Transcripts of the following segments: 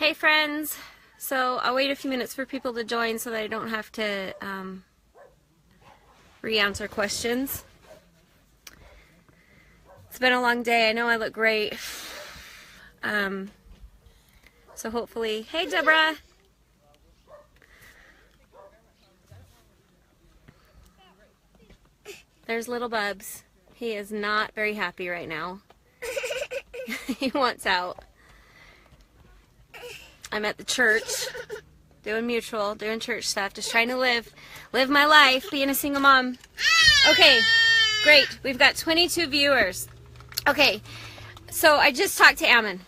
Hey friends! So I'll wait a few minutes for people to join so that I don't have to um, re-answer questions. It's been a long day. I know I look great. Um, so hopefully, hey Deborah! There's little Bubs. He is not very happy right now. he wants out. I'm at the church doing mutual, doing church stuff, just trying to live live my life being a single mom. Okay. Great. We've got 22 viewers. Okay. So I just talked to Ammon.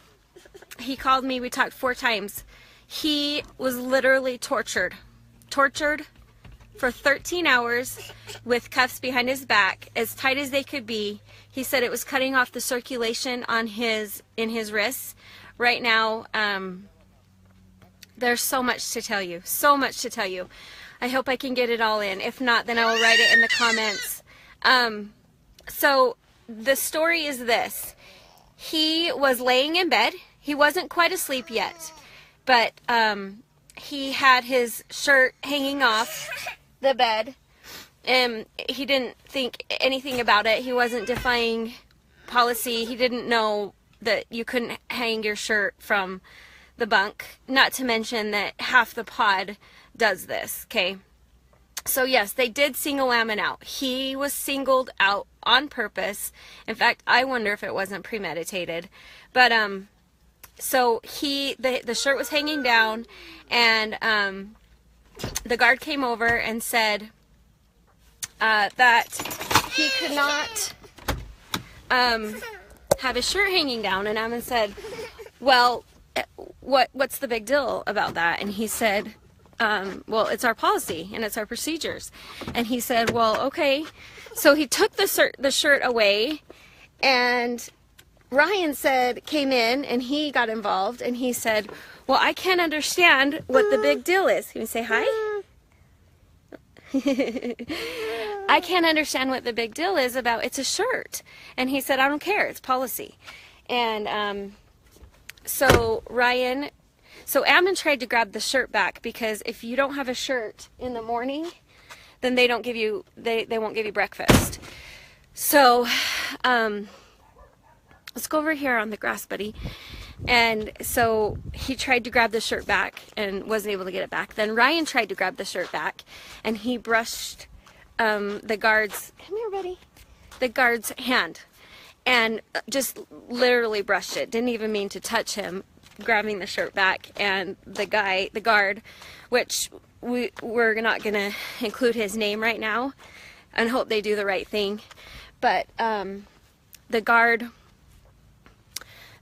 He called me. We talked four times. He was literally tortured. Tortured for 13 hours with cuffs behind his back, as tight as they could be. He said it was cutting off the circulation on his in his wrists. Right now, um, there's so much to tell you. So much to tell you. I hope I can get it all in. If not, then I will write it in the comments. Um, so the story is this. He was laying in bed. He wasn't quite asleep yet, but um, he had his shirt hanging off the bed. And he didn't think anything about it. He wasn't defying policy. He didn't know that you couldn't hang your shirt from the bunk. Not to mention that half the pod does this, okay? So yes, they did single Ammon out. He was singled out on purpose. In fact, I wonder if it wasn't premeditated. But um so he the the shirt was hanging down and um the guard came over and said uh, that he could not um, have his shirt hanging down. And Ammon said, "Well, what what's the big deal about that?" And he said, um, "Well, it's our policy and it's our procedures." And he said, "Well, okay." So he took the shirt the shirt away, and Ryan said came in and he got involved and he said, "Well, I can't understand what the big deal is." Can you say hi? I can't understand what the big deal is about it's a shirt. And he said, I don't care, it's policy. And um, so Ryan, so Ammon tried to grab the shirt back because if you don't have a shirt in the morning, then they don't give you, they, they won't give you breakfast. So, um, let's go over here on the grass, buddy. And so he tried to grab the shirt back and wasn't able to get it back. Then Ryan tried to grab the shirt back and he brushed um, the guard's, come here, buddy, the guard's hand and just literally brushed it. Didn't even mean to touch him, grabbing the shirt back. And the guy, the guard, which we, we're not going to include his name right now and hope they do the right thing. But um, the guard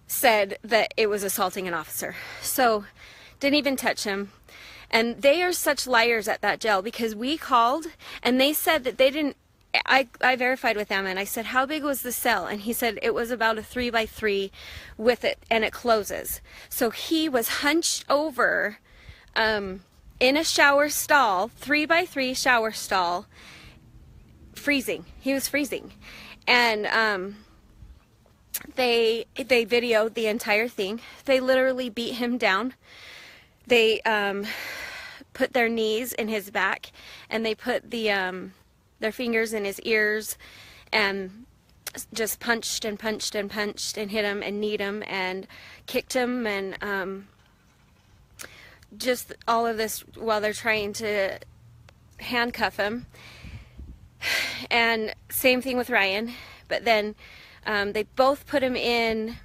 said that it was assaulting an officer. So didn't even touch him. And they are such liars at that jail because we called and they said that they didn't I, I verified with them and I said, how big was the cell? And he said it was about a three by three with it and it closes. So he was hunched over um, in a shower stall, three by three shower stall, freezing. He was freezing. And um, they they videoed the entire thing. They literally beat him down. They um, put their knees in his back, and they put the um, their fingers in his ears, and just punched and punched and punched and hit him and kneed him and kicked him and um, just all of this while they're trying to handcuff him. And same thing with Ryan, but then um, they both put him in.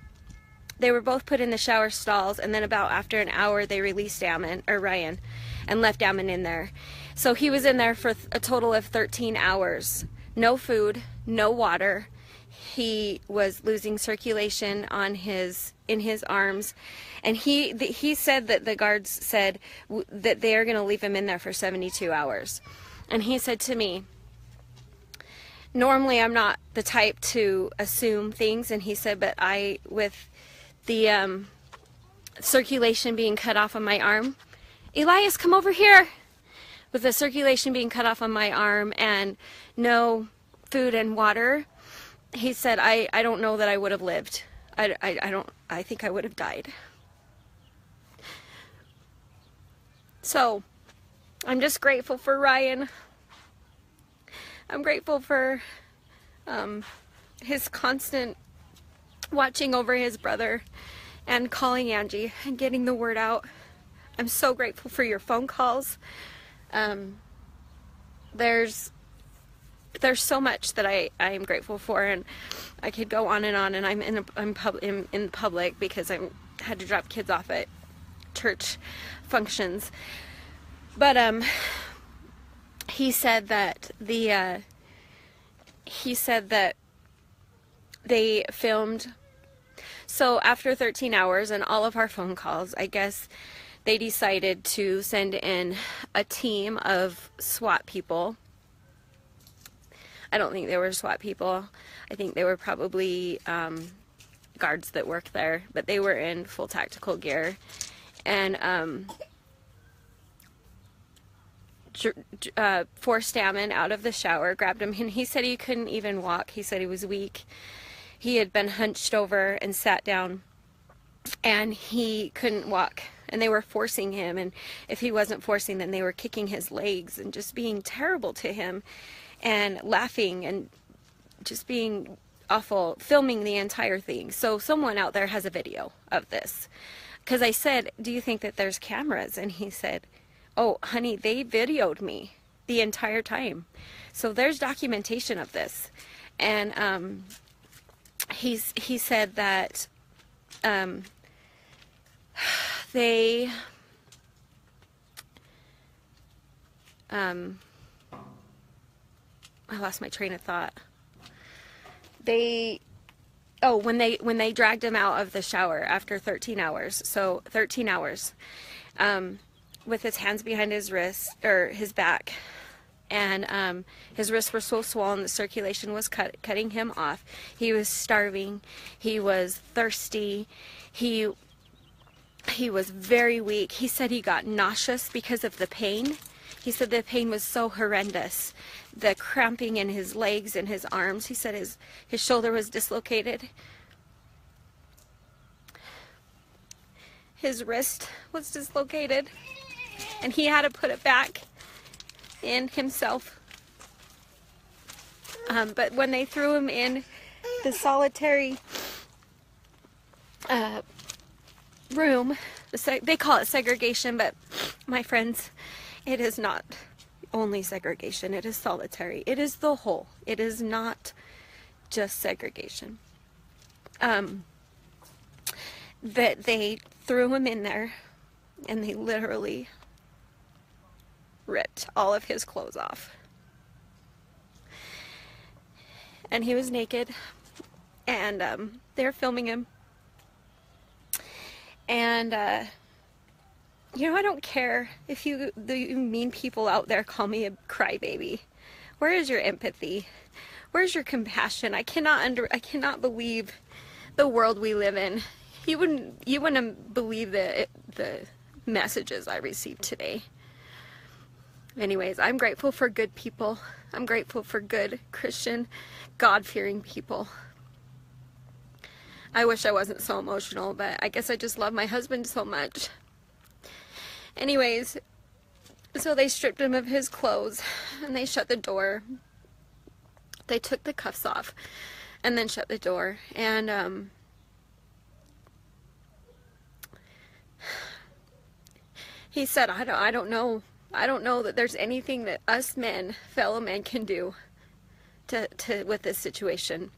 They were both put in the shower stalls, and then about after an hour, they released Ammon or Ryan, and left Ammon in there. So he was in there for a total of 13 hours. No food, no water. He was losing circulation on his in his arms, and he the, he said that the guards said that they are going to leave him in there for 72 hours, and he said to me, normally I'm not the type to assume things, and he said, but I, with the um, circulation being cut off on my arm, Elias, come over here. With the circulation being cut off on my arm and no food and water, he said, I, I don't know that I would have lived. I, I, I don't, I think I would have died. So, I'm just grateful for Ryan. I'm grateful for um, his constant watching over his brother and calling Angie and getting the word out. I'm so grateful for your phone calls. Um, there's there's so much that I, I am grateful for and I could go on and on and I'm in a, I'm pub, in, in public because I had to drop kids off at church functions. But um he said that the uh, he said that they filmed so after 13 hours and all of our phone calls I guess they decided to send in a team of SWAT people. I don't think they were SWAT people. I think they were probably um, guards that work there, but they were in full tactical gear. And um, uh, forced Ammon out of the shower, grabbed him, and he said he couldn't even walk. He said he was weak. He had been hunched over and sat down, and he couldn't walk and they were forcing him and if he wasn't forcing then they were kicking his legs and just being terrible to him and laughing and just being awful filming the entire thing. So someone out there has a video of this. Because i said do you think that there's cameras? And he said oh honey they videoed me the entire time. So there's documentation of this. And um, he's he said that um, they um I lost my train of thought. They oh, when they when they dragged him out of the shower after 13 hours. So 13 hours. Um with his hands behind his wrist or his back and um, his wrists were so swollen the circulation was cut, cutting him off. He was starving. He was thirsty. He he was very weak. He said he got nauseous because of the pain. He said the pain was so horrendous. The cramping in his legs and his arms. He said his, his shoulder was dislocated. His wrist was dislocated. And he had to put it back in himself. Um, but when they threw him in the solitary uh, room. They call it segregation, but my friends, it is not only segregation. It is solitary. It is the hole. It is not just segregation. Um, that they threw him in there and they literally ripped all of his clothes off. And he was naked and um, they're filming him and, uh, you know, I don't care if you, the mean people out there call me a crybaby. Where is your empathy? Where's your compassion? I cannot under, I cannot believe the world we live in. You wouldn't, you wouldn't believe the, the messages I received today. Anyways, I'm grateful for good people. I'm grateful for good Christian, God-fearing people. I wish I wasn't so emotional, but I guess I just love my husband so much. Anyways, so they stripped him of his clothes and they shut the door. They took the cuffs off and then shut the door. And, um, he said, I don't, I don't know. I don't know that there's anything that us men, fellow men, can do to, to with this situation.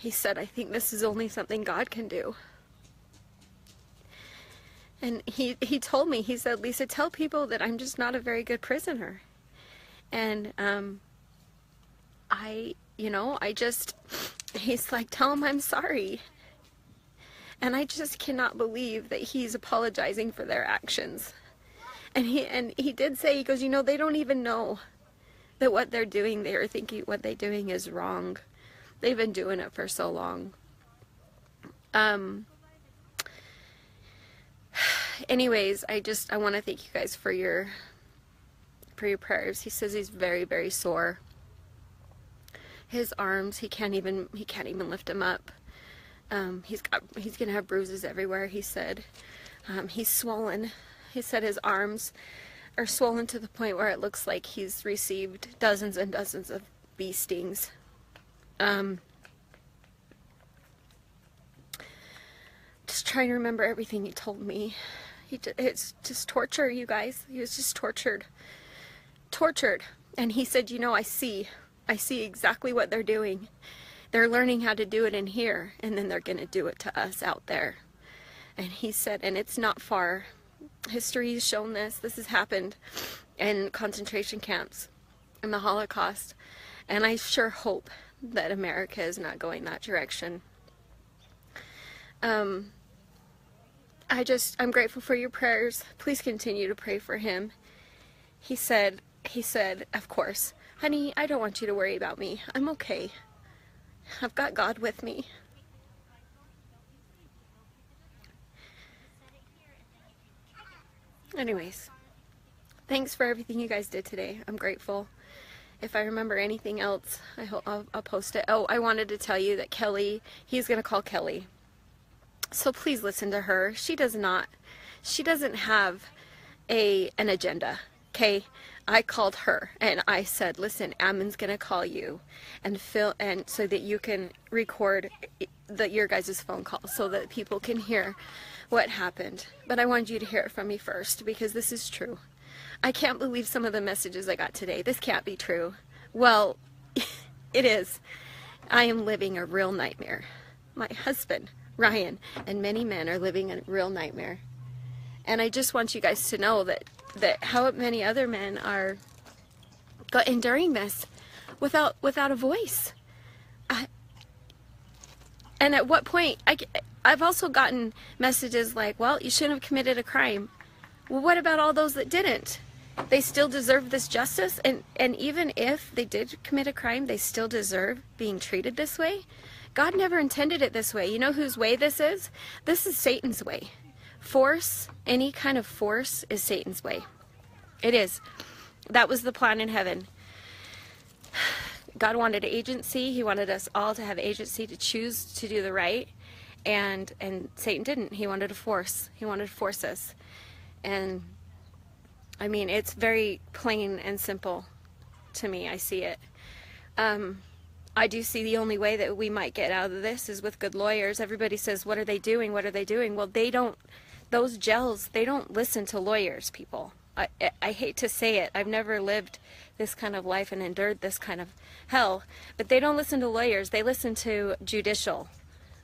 He said, I think this is only something God can do. And he, he told me, he said, Lisa, tell people that I'm just not a very good prisoner. And um, I, you know, I just, he's like, tell him I'm sorry. And I just cannot believe that he's apologizing for their actions. And he, and he did say, he goes, you know, they don't even know that what they're doing, they are thinking what they're doing is wrong. They've been doing it for so long. Um, anyways, I just, I want to thank you guys for your, for your prayers. He says he's very, very sore. His arms, he can't even, he can't even lift them up. Um, he's got, he's going to have bruises everywhere, he said. Um, he's swollen. He said his arms are swollen to the point where it looks like he's received dozens and dozens of bee stings. Um, just trying to remember everything he told me. He it's just torture, you guys. He was just tortured. Tortured. And he said, you know, I see. I see exactly what they're doing. They're learning how to do it in here, and then they're going to do it to us out there. And he said, and it's not far. History has shown this. This has happened in concentration camps in the Holocaust. And I sure hope that America is not going that direction. Um, I just, I'm grateful for your prayers. Please continue to pray for him. He said, he said, of course, honey, I don't want you to worry about me. I'm okay. I've got God with me. Anyways, thanks for everything you guys did today. I'm grateful. If I remember anything else, I hope I'll, I'll post it. Oh, I wanted to tell you that Kelly, he's going to call Kelly so please listen to her. She does not, she doesn't have a an agenda. Okay, I called her and I said, listen, Ammon's gonna call you and fill and so that you can record the your guys' phone call so that people can hear what happened. But I wanted you to hear it from me first because this is true. I can't believe some of the messages I got today. This can't be true. Well, it is. I am living a real nightmare. My husband Ryan, and many men are living a real nightmare. And I just want you guys to know that, that how many other men are enduring this without without a voice. I, and at what point, I, I've also gotten messages like, well, you shouldn't have committed a crime. Well, what about all those that didn't? They still deserve this justice, and, and even if they did commit a crime, they still deserve being treated this way. God never intended it this way. You know whose way this is? This is Satan's way. Force, any kind of force, is Satan's way. It is. That was the plan in heaven. God wanted agency. He wanted us all to have agency to choose to do the right. And and Satan didn't. He wanted to force. He wanted to force us. And I mean, it's very plain and simple to me. I see it. Um, I do see the only way that we might get out of this is with good lawyers. Everybody says, what are they doing? What are they doing? Well, they don't, those gels, they don't listen to lawyers, people. I, I hate to say it. I've never lived this kind of life and endured this kind of hell. But they don't listen to lawyers. They listen to judicial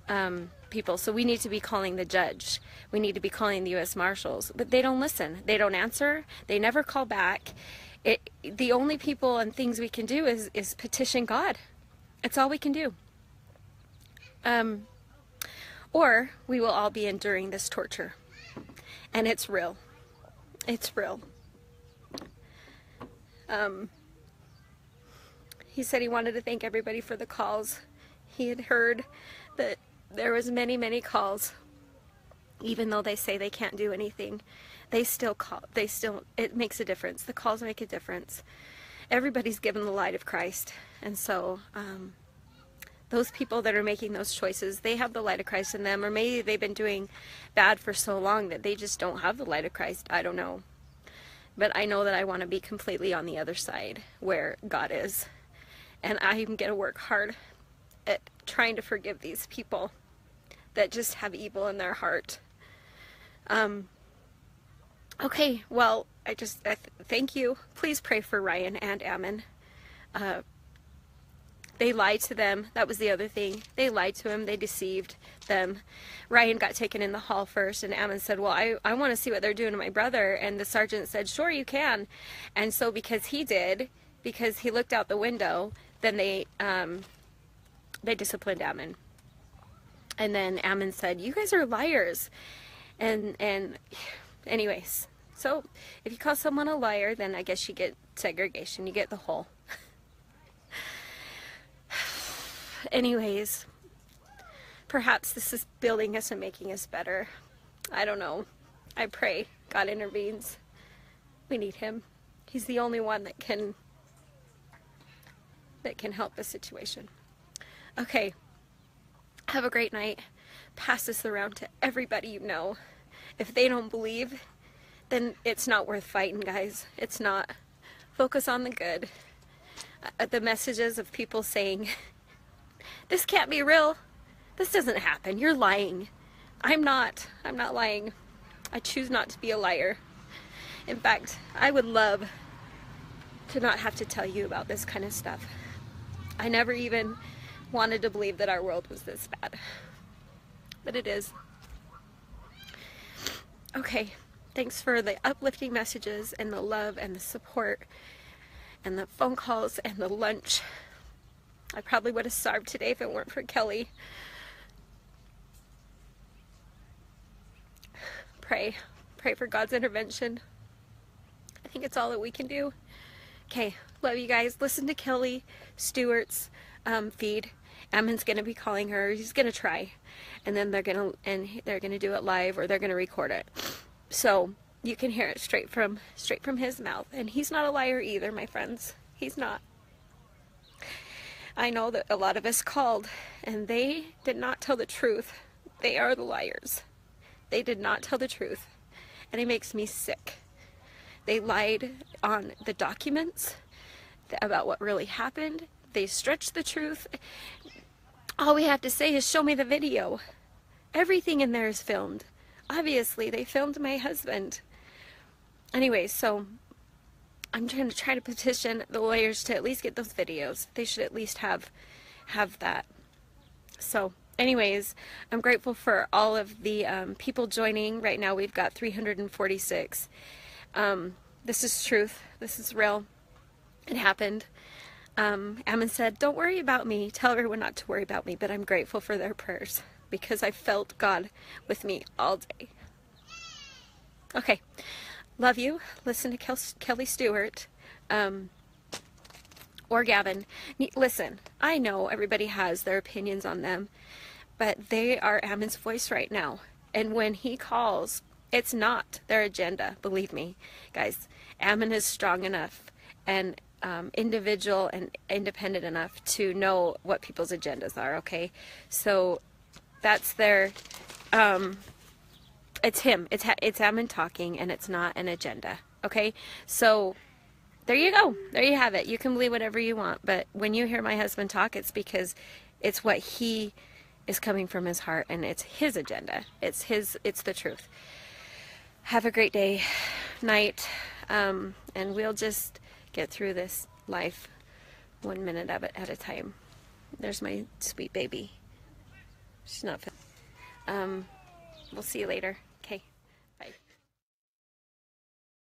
um, people. So we need to be calling the judge. We need to be calling the U.S. Marshals. But they don't listen. They don't answer. They never call back. It, the only people and things we can do is, is petition God. It's all we can do. Um, or we will all be enduring this torture. And it's real. It's real. Um, he said he wanted to thank everybody for the calls. He had heard that there was many, many calls. Even though they say they can't do anything, they still call. They still, it makes a difference. The calls make a difference. Everybody's given the light of Christ. And so, um, those people that are making those choices, they have the light of Christ in them, or maybe they've been doing bad for so long that they just don't have the light of Christ. I don't know. But I know that I want to be completely on the other side where God is. And I'm going to work hard at trying to forgive these people that just have evil in their heart. Um, okay, well, I just th thank you. Please pray for Ryan and Ammon. Uh, they lied to them. That was the other thing. They lied to him. They deceived them. Ryan got taken in the hall first, and Ammon said, Well, I, I want to see what they're doing to my brother. And the sergeant said, Sure, you can. And so, because he did, because he looked out the window, then they, um, they disciplined Ammon. And then Ammon said, You guys are liars. And, and, anyways, so if you call someone a liar, then I guess you get segregation. You get the hole. anyways, perhaps this is building us and making us better. I don't know. I pray God intervenes. We need him. He's the only one that can that can help the situation. Okay. Have a great night. Pass this around to everybody you know. If they don't believe, then it's not worth fighting, guys. It's not. Focus on the good. Uh, the messages of people saying, this can't be real. This doesn't happen. You're lying. I'm not. I'm not lying. I choose not to be a liar. In fact, I would love to not have to tell you about this kind of stuff. I never even wanted to believe that our world was this bad. But it is. Okay, thanks for the uplifting messages and the love and the support and the phone calls and the lunch. I probably would have starved today if it weren't for Kelly. Pray. Pray for God's intervention. I think it's all that we can do. Okay, love you guys. Listen to Kelly Stewart's um, feed. Ammon's gonna be calling her. He's gonna try, and then they're gonna and they're gonna do it live or they're gonna record it. So you can hear it straight from straight from his mouth. And he's not a liar either, my friends. He's not. I know that a lot of us called and they did not tell the truth. They are the liars. They did not tell the truth. And it makes me sick. They lied on the documents about what really happened. They stretch the truth. All we have to say is show me the video. Everything in there is filmed. Obviously, they filmed my husband. Anyway, so I'm trying to try to petition the lawyers to at least get those videos. They should at least have have that. So, anyways, I'm grateful for all of the um, people joining. Right now, we've got 346. Um, this is truth. This is real. It happened. Um, Ammon said, Don't worry about me. Tell everyone not to worry about me, but I'm grateful for their prayers because I felt God with me all day. Okay. Love you. Listen to Kel Kelly Stewart. Um, or Gavin. Listen, I know everybody has their opinions on them, but they are Ammon's voice right now. And when he calls, it's not their agenda, believe me. Guys, Ammon is strong enough and um, individual and independent enough to know what people's agendas are, okay? So that's their, um, it's him. It's, it's Ammon talking and it's not an agenda, okay? So there you go. There you have it. You can believe whatever you want, but when you hear my husband talk, it's because it's what he is coming from his heart and it's his agenda. It's his, it's the truth. Have a great day, night, um, and we'll just get through this life one minute of it at a time. There's my sweet baby. She's not. Um, we'll see you later.